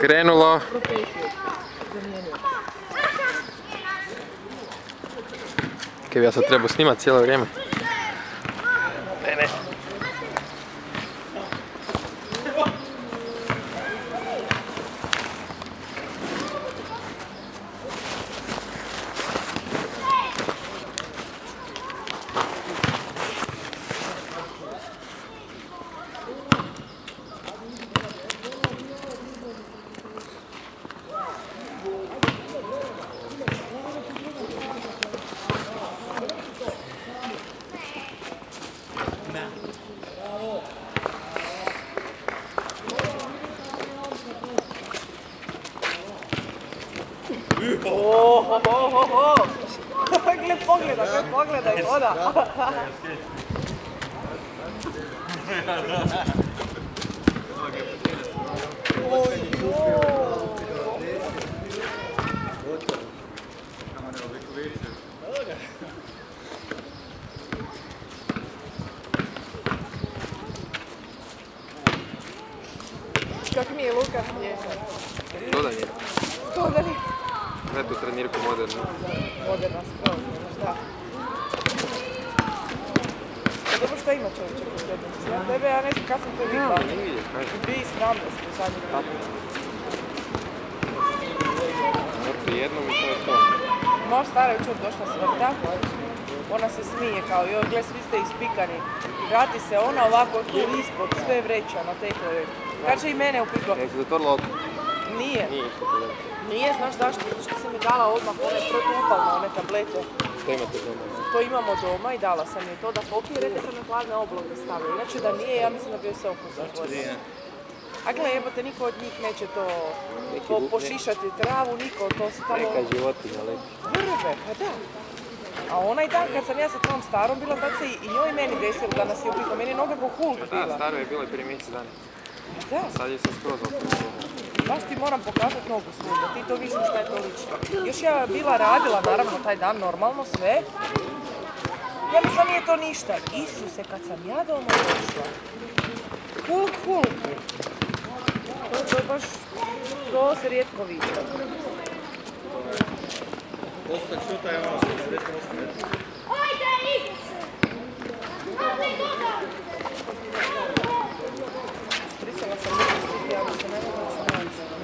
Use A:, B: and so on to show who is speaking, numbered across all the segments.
A: Krenulo. Kaj ja sad treba snimat cijelo vrijeme.
B: わ。Tebe? Ja ne znam kad sam te vidjela. U 2017. zadnji put.
A: Mrtvi jednom i to je to.
B: Moja stara jučer došla s vrta, ona se smije kao joj, gle, svi ste ispikani. Vrati se ona ovako tu ispod, sve vreća na tekove. Kad će i mene upiklo?
A: Jesi zatvorila?
B: Nije,
A: Nije
B: nije, znaš zašto? Zato što sam mi dala odmah one protupalne, one tablete.
A: Što imate doma?
B: To imamo doma i dala sam joj to da popije, rekla sam na hladne obloge stavila. Inače da nije, ja mislim da bi joj se oko zatvorio. A gle, jebote, niko od njih neće to po- pošišati travu, niko, to su tamo...
A: Neka životinja leti.
B: Vrbe, pa da. A onaj dan kad sam ja sa tvojom starom bila, tad se i njoj meni desilo da nas je upikao. Meni je noga ko Hulk
A: Da,
B: bila.
A: staro je bilo i prije mjesec dana.
B: Da,
A: Sad je se skroz opet.
B: Baš ti moram pokazati nogu svoju, da ti to vidiš šta je to lično. Još ja bila radila, naravno, taj dan normalno, sve. Ja mislim da nije to ništa. Isuse, kad sam ja doma došla. Hulk, Hulk. To, to je baš, to se rijetko vidi. Prisala sam neki slike, ali se ne mogu da ću naći.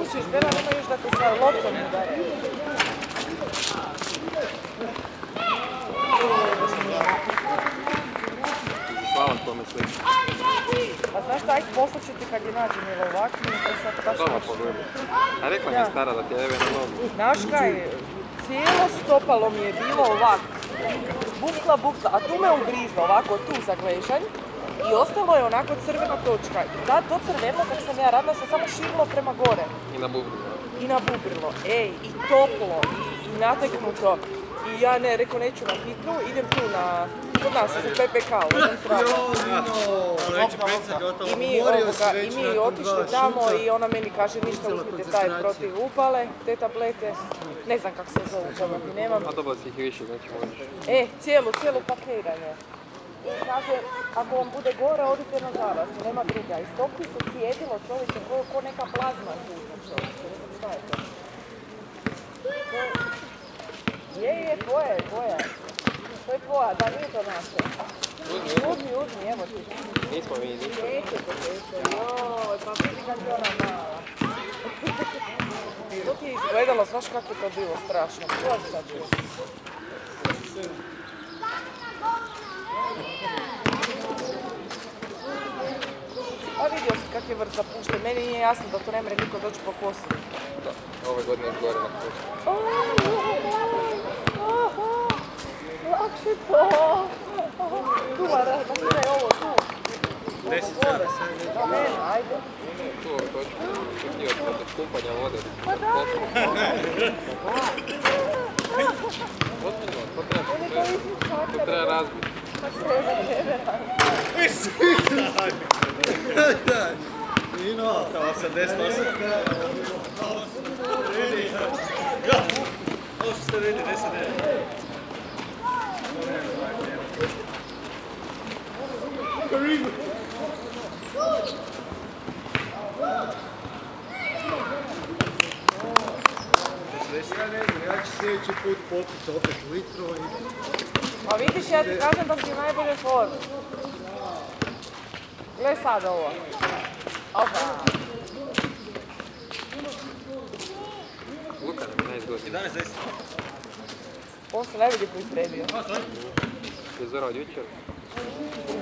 B: Učiš, Bela, nema još da te sa loptom udare.
A: Hvala tome sve.
B: A znaš šta, ajde poslat ću ti kad je nađem ili ovako, to sad
A: A rekla mi stara da ti je jebe na nogu.
B: Znaš kaj, cijelo stopalo mi je bilo ovak, bukla, bukla, a tu me ugrizlo ovako tu za gležanj i ostalo je onako crvena točka. I da, to crveno kad sam ja radila se samo širilo prema gore
A: I na bubru.
B: i nabubrilo. Ej, i toplo, i, i nateknuto. I ja ne, rekao neću na hitnu, idem tu na, kod nas, za PPK, u jednom. I mi, ovoga, i mi otišli tamo i ona meni kaže ništa uzmite taj protiv upale, te tablete. Ne znam kako se zovu, toga ti nemam.
A: A dobro si ih više, znači možeš.
B: E, cijelu, cijelu pakiranje. I kaže, ako vam bude gore, odite na zaraznu, nema druga. Iz tog ti se cijedilo čovječe, ko, ko neka plazma tužna čovječe. Šta je to? Je, je, tvoja je. To je tvoja, da nije to naše.
A: Uzmi,
B: uzmi, evo ti.
A: Nismo mi, nismo.
B: Neće to joj, pa vidi kad je ona mala. To ti je izgledalo, znaš kako je to bilo strašno. Još sad ću. Pa vidio si kak je vrt zapušten, meni nije jasno da to ne mre niko doći po kosu.
A: Da, ove godine je gore na kosu kuću.
B: Lakše to. Tu, Mara, da se ne ovo tu.
C: Deset
B: Gore.
C: sada,
B: Na mene, ajde.
A: Tu točku. Tu htio od kumpanja vode.
B: Pa da.
A: Ozbiljno, to treba, to
B: to
A: je- to treba razbiti.
B: Pa treba, treba.
C: Nino, kao 88. Vidi. Ja, ovo što ste vidi, 10 i...
B: Pa vidiš, ja ti kažem da si u najbolje formi. Gle sad ovo. Opa.
A: Luka nam je najzgodniji.
C: 11, 10.
B: On se najbolje pripremio.
A: Frizura od jučer.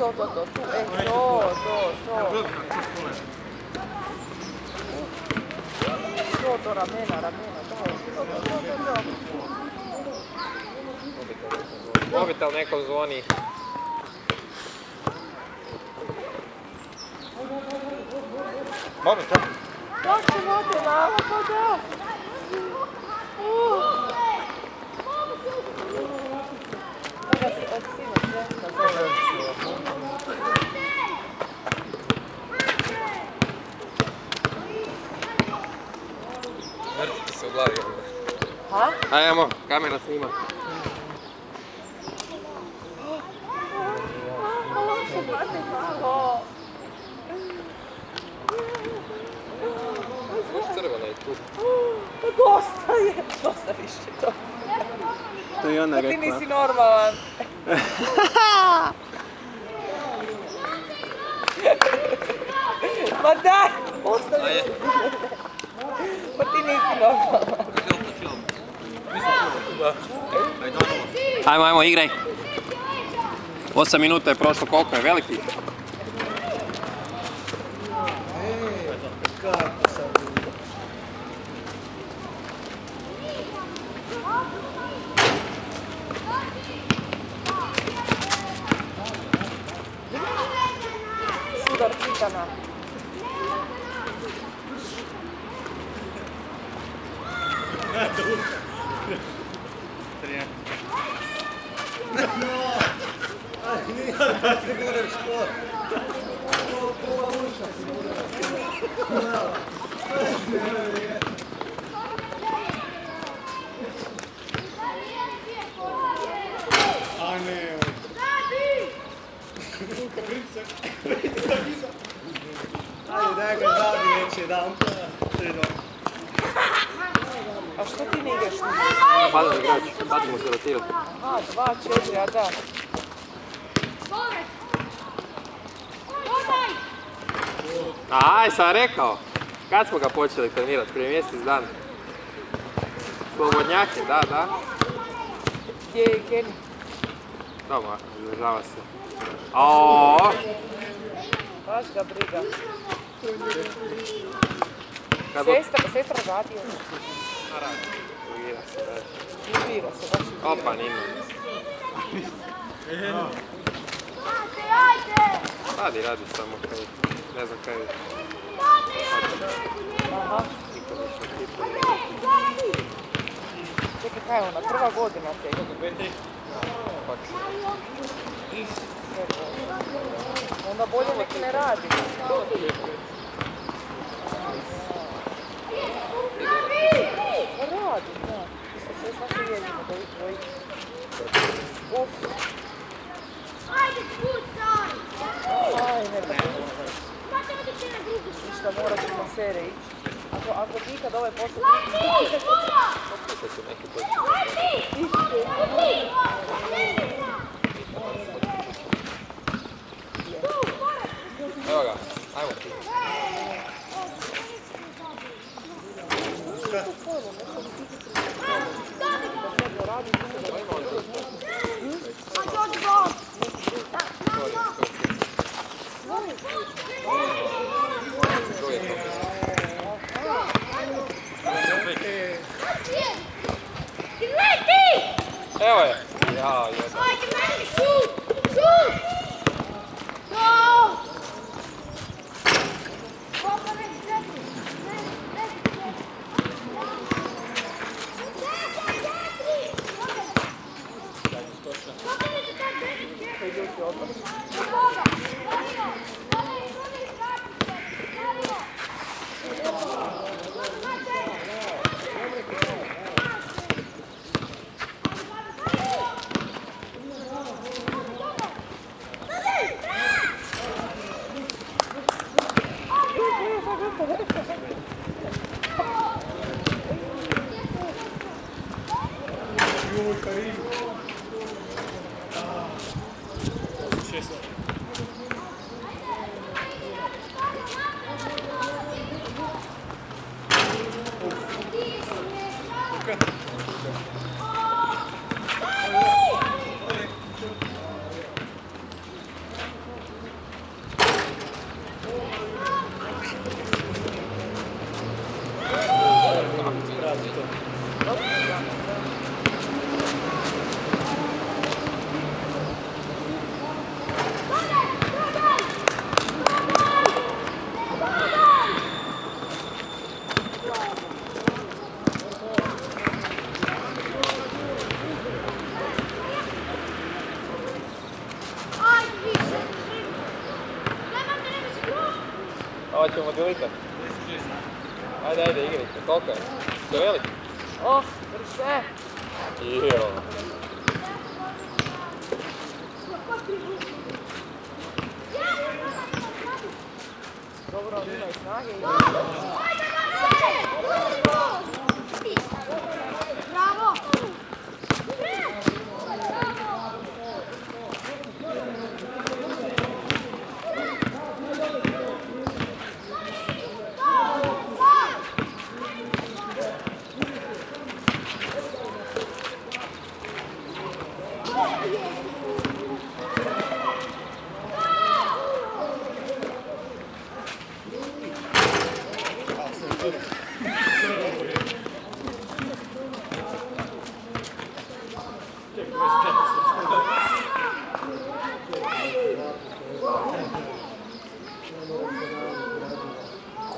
B: to, to, to, tu, e, to, to, to. To, to, ramena, ramena, to, to, to, to, to, to.
A: Mobitel nekom zvoni.
C: Mogu to?
B: Kako se vode lava, pa da. Da se od
A: Ajmo, kamera snima.
B: O,
A: Još crvena je tu.
B: dosta je, dosta više to.
D: To je ona
B: Pa ti
D: rekla.
B: nisi normalan. Ma daj, ostavi se. Pa ti nisi normalan.
A: Ajmo, ajmo, igraj. 8 minuta je prošlo, koliko je veliki?
B: Sudar Titana.
C: Ajde, daj ga zabi već jedan
B: A što ti ne igraš tu?
A: Padamo igrač, padamo se rotirati.
B: Aha, dva, četiri, a da.
A: Aj, sam rekao. Kad smo ga počeli trenirati? Prije mjesec dana. Slobodnjak je, da, da.
B: Gdje je Kenny?
A: Doma, izdržava se. Oooo,
B: Baš ga briga. Sestra, sestra radi ono.
A: Igra se, da.
B: Igrira se, baš igrira.
A: Opa, Nino. Radi, radi samo kaj, ne znam kaj,
B: Aha.
A: niko ništa tipa.
B: Čekaj, kaj je ona? Prva godina tek.
A: Faks.
B: Onda bolje nek ne radi. Radi, da. Sad se jedimo da ovih dvojica. Uf,
E: Ajde, pucaj!
B: aj, ne da. Ništa, morat ću na sere ići. Ako, ako ti ikad ovaj posao...
A: Potpisao si neki put. Evo ga, ajmo ti. Drugi je to. Evo je. Ja, jedan.
C: Joj,
A: Ovo ćemo delita. Ajde, ajde, igrajte. Koliko je? Ste veliki?
B: Oh, brže!
A: Jo.
B: Dobro, oni imaju snage i...
E: Bravo!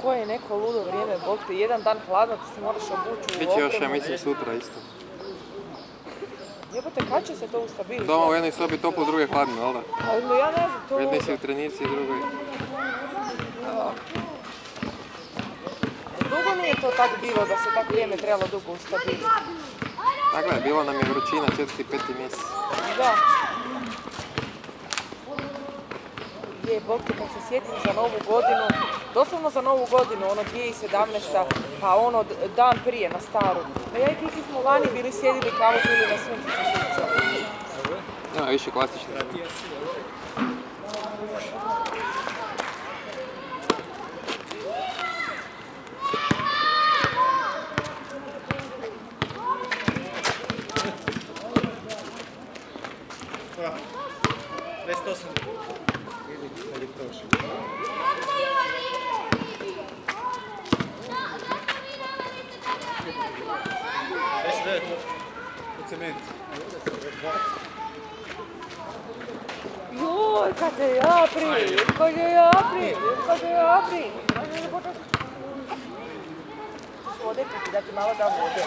B: Koje je neko ludo vrijeme, bog te, jedan dan hladno, ti se moraš obući u
A: Biće još, ja mislim, sutra isto.
B: Jebote, kad će se to ustabiliti?
A: Doma u jednoj sobi toplo, u drugoj hladno, jel da?
B: Pa no, ja ne znam, to
A: U
B: je
A: jednoj
B: ludo.
A: si u trenici, drugoj...
B: Dugo nije to tako bilo da se tako vrijeme trebalo dugo ustabiliti.
A: Dakle, bilo nam je vrućina četvrti, peti mjesec.
B: Da. Je, bog te, kad se sjetim za novu godinu, doslovno za novu godinu, ono 2017. pa ono dan prije na staru. Pa ja i Kiki smo lani bili sjedili kavu pili na suncu sa suncem.
A: Nema više klasične.
B: vode, da ti malo da vode.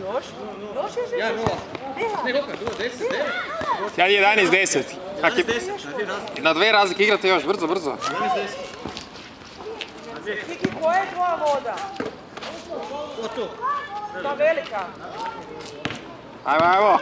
B: Još? Još, još, još.
C: Ja, nula. Ne. Sad je 11-10. Na
A: dve razlike igrate još, brzo, brzo.
C: 11-10. Znači,
B: Kiki, koja je tvoja voda?
C: Ko tu?
B: Ta velika.
A: Ajmo, ajmo.